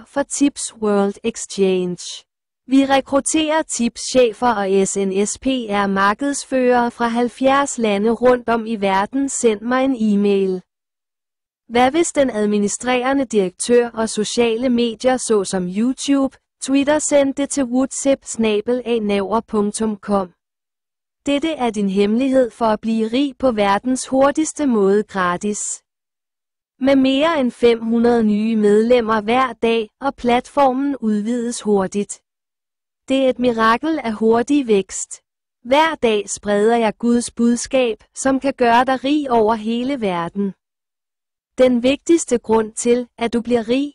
for Tips World Exchange. Vi rekrutterer tipschefer og SNSPR markedsførere fra 70 lande rundt om i verden. Send mig en e-mail. Hvad hvis den administrerende direktør og sociale medier såsom YouTube, Twitter sendte det til whatsapp Dette er din hemmelighed for at blive rig på verdens hurtigste måde gratis. Med mere end 500 nye medlemmer hver dag, og platformen udvides hurtigt. Det er et mirakel af hurtig vækst. Hver dag spreder jeg Guds budskab, som kan gøre dig rig over hele verden. Den vigtigste grund til, at du bliver rig,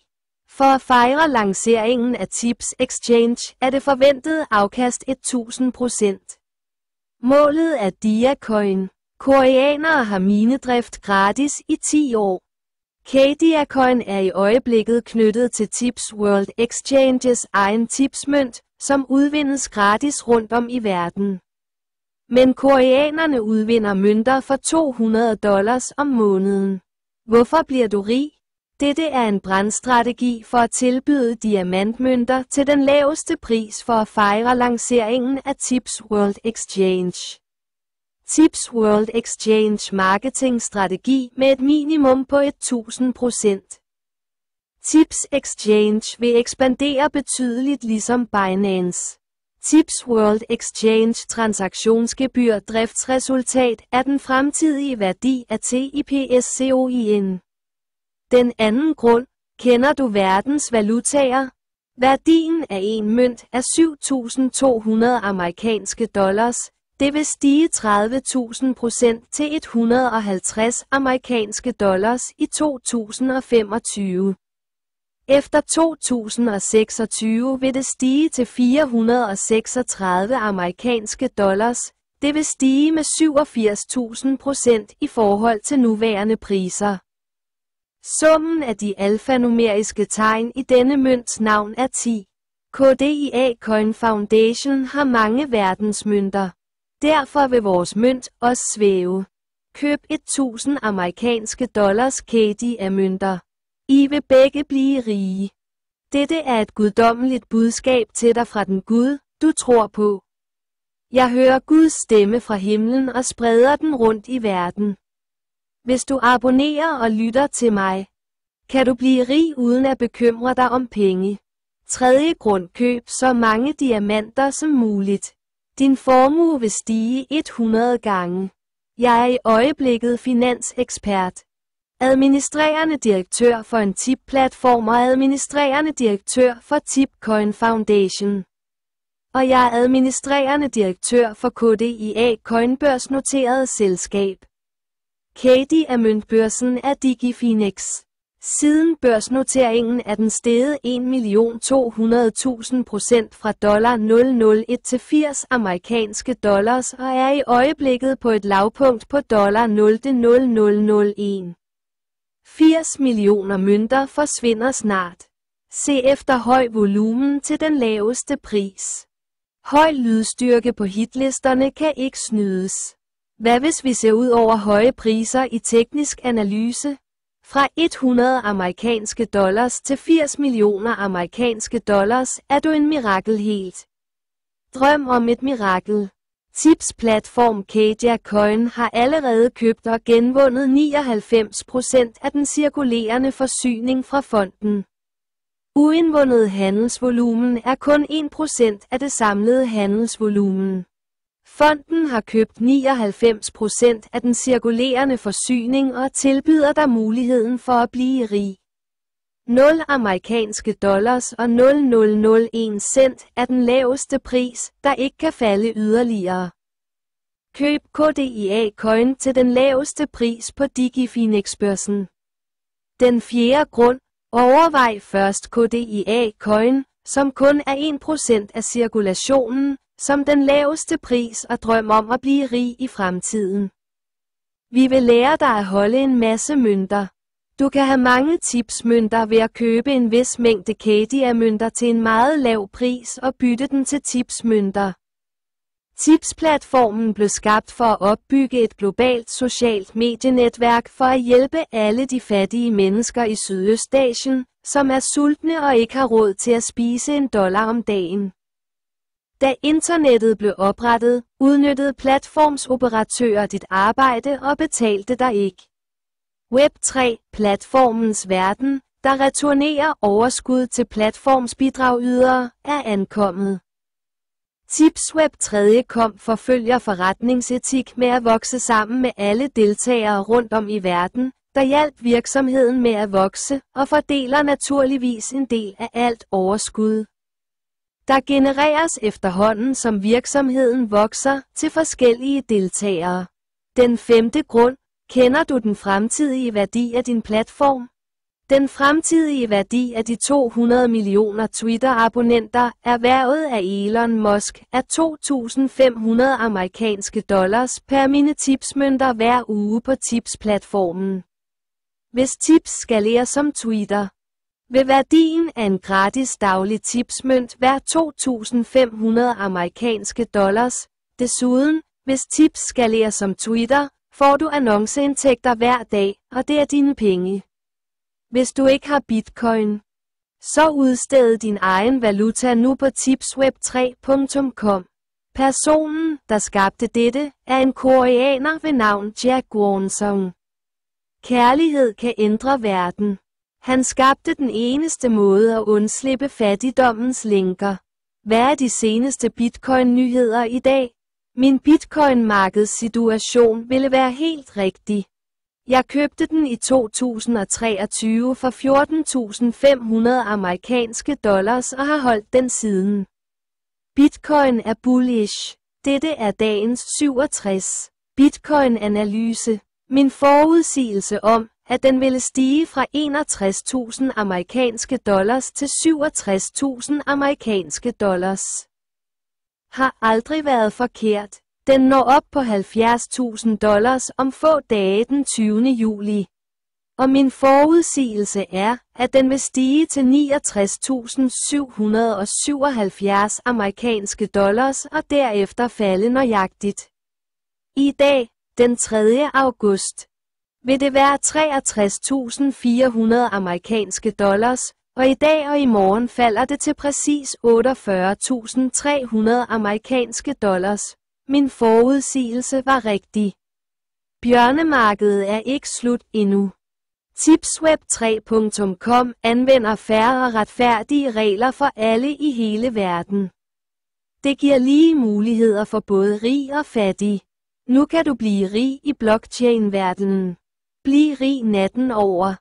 for at fejre lanceringen af Tips Exchange, er det forventede afkast 1000%. Målet er Diacoin. Koreanere har minedrift gratis i 10 år. Kdiacoin er i øjeblikket knyttet til Tips World Exchanges egen tipsmønt, som udvindes gratis rundt om i verden. Men koreanerne udvinder mønter for 200 dollars om måneden. Hvorfor bliver du rig? Dette er en brandstrategi for at tilbyde diamantmønter til den laveste pris for at fejre lanceringen af Tips World Exchange. Tips World Exchange marketingstrategi med et minimum på 1000%. Tips Exchange vil ekspandere betydeligt ligesom Binance. Tips World Exchange transaktionsgebyr driftsresultat er den fremtidige værdi af TIPSCOIN. Den anden grund, kender du verdens valutaer? Værdien af en mønt er 7.200 amerikanske dollars, det vil stige 30.000 procent til 150 amerikanske dollars i 2025. Efter 2026 vil det stige til 436 amerikanske dollars, det vil stige med 87.000 procent i forhold til nuværende priser. Summen af de alfanumeriske tegn i denne mønts navn er 10. KDIA Coin Foundation har mange verdensmønter. Derfor vil vores mønt også svæve. Køb 1000 amerikanske dollars KDIA mønter. I vil begge blive rige. Dette er et guddommeligt budskab til dig fra den Gud, du tror på. Jeg hører Guds stemme fra himlen og spreder den rundt i verden. Hvis du abonnerer og lytter til mig, kan du blive rig uden at bekymre dig om penge. Tredje grund køb så mange diamanter som muligt. Din formue vil stige 100 gange. Jeg er i øjeblikket finansekspert. Administrerende direktør for en tip-platform og administrerende direktør for Tipcoin Foundation. Og jeg er administrerende direktør for KDIA Coinbørsnoteret selskab. Katie er møntbørsen af DigiFinex. Siden børsnoteringen er den steget 1.200.000 procent fra dollar 001 til 80 amerikanske dollars og er i øjeblikket på et lavpunkt på dollar 0.0001. 80 millioner mønter forsvinder snart. Se efter høj volumen til den laveste pris. Høj lydstyrke på hitlisterne kan ikke snydes. Hvad hvis vi ser ud over høje priser i teknisk analyse? Fra 100 amerikanske dollars til 80 millioner amerikanske dollars er du en mirakel helt. Drøm om et mirakel. Tipsplatform Kadia Coin har allerede købt og genvundet 99% af den cirkulerende forsyning fra fonden. Uindvundet handelsvolumen er kun 1% af det samlede handelsvolumen. Fonden har købt 99% af den cirkulerende forsyning og tilbyder dig muligheden for at blive rig. 0 amerikanske dollars og 0001 cent er den laveste pris, der ikke kan falde yderligere. Køb KDIA Coin til den laveste pris på DigiFinex-børsen. Den fjerde grund, overvej først KDIA Coin, som kun er 1% af cirkulationen, som den laveste pris og drøm om at blive rig i fremtiden. Vi vil lære dig at holde en masse mønter. Du kan have mange tipsmønter ved at købe en vis mængde Kadia-mønter til en meget lav pris og bytte den til tipsmønter. Tipsplatformen blev skabt for at opbygge et globalt socialt medienetværk for at hjælpe alle de fattige mennesker i Sydøstasien, som er sultne og ikke har råd til at spise en dollar om dagen. Da internettet blev oprettet, udnyttede platformsoperatører dit arbejde og betalte dig ikke. Web3, platformens verden, der returnerer overskud til platformsbidragydere, er ankommet. TipsWeb 3 kom forfølger forretningsetik med at vokse sammen med alle deltagere rundt om i verden, der hjalp virksomheden med at vokse og fordeler naturligvis en del af alt overskud. Der genereres efterhånden som virksomheden vokser til forskellige deltagere. Den femte grund, kender du den fremtidige værdi af din platform? Den fremtidige værdi af de 200 millioner Twitter-abonnenter, erhvervet af Elon Musk, er 2.500 amerikanske dollars per mine tipsmønter hver uge på tipsplatformen. Hvis tips skalerer som Twitter, ved værdien af en gratis daglig tipsmønt hver 2.500 amerikanske dollars. Desuden, hvis tips skalerer som Twitter, får du annonceindtægter hver dag, og det er dine penge. Hvis du ikke har bitcoin, så udsted din egen valuta nu på tipsweb3.com. Personen, der skabte dette, er en koreaner ved navn Jack Wonsong. Kærlighed kan ændre verden. Han skabte den eneste måde at undslippe fattigdommens lænker. Hvad er de seneste bitcoin-nyheder i dag? Min bitcoin-markedssituation ville være helt rigtig. Jeg købte den i 2023 for 14.500 amerikanske dollars og har holdt den siden. Bitcoin er bullish. Dette er dagens 67. Bitcoin-analyse. Min forudsigelse om, at den ville stige fra 61.000 amerikanske dollars til 67.000 amerikanske dollars. Har aldrig været forkert. Den når op på 70.000 dollars om få dage den 20. juli. Og min forudsigelse er, at den vil stige til 69.777 amerikanske dollars og derefter falde nøjagtigt. I dag, den 3. august, vil det være 63.400 amerikanske dollars, og i dag og i morgen falder det til præcis 48.300 amerikanske dollars. Min forudsigelse var rigtig. Bjørnemarkedet er ikke slut endnu. Tipsweb3.com anvender færre og retfærdige regler for alle i hele verden. Det giver lige muligheder for både rig og fattig. Nu kan du blive rig i blockchain-verdenen. Bliv rig natten over.